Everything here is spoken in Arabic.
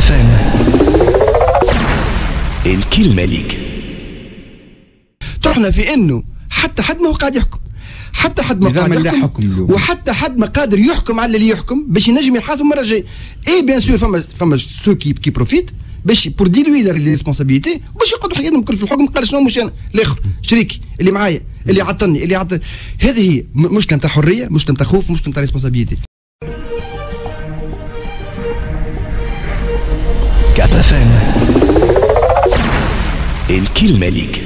فام الكلمة ليك. طرحنا في إنه حتى حد ما هو قاعد يحكم. حتى حد ما لا يحكم حكم. وحتى حد ما قادر يحكم على اللي يحكم باش ينجم يحاسب المرة الجاية. et bien sûr فما فما ceux qui qui profitent باش pour diluer les responsabilités باش يقعدوا حياتهم الكل في الحكم. قال شنو مش أنا؟ الآخر شريكي اللي معايا اللي عطلني اللي عطل هذه هي مشكله نتاع حريه مشكله نتاع خوف مشكله نتاع responsabilité فام الكلمة ليك